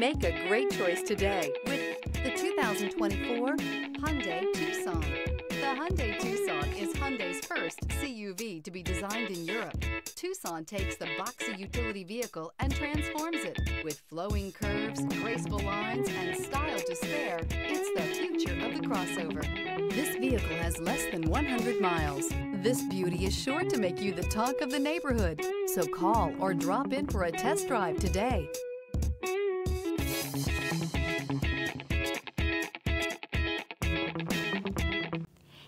Make a great choice today with the 2024 Hyundai Tucson. The Hyundai Tucson is Hyundai's first CUV to be designed in Europe. Tucson takes the boxy utility vehicle and transforms it. With flowing curves, graceful lines, and style to spare, it's the future of the crossover. This vehicle has less than 100 miles. This beauty is sure to make you the talk of the neighborhood. So call or drop in for a test drive today.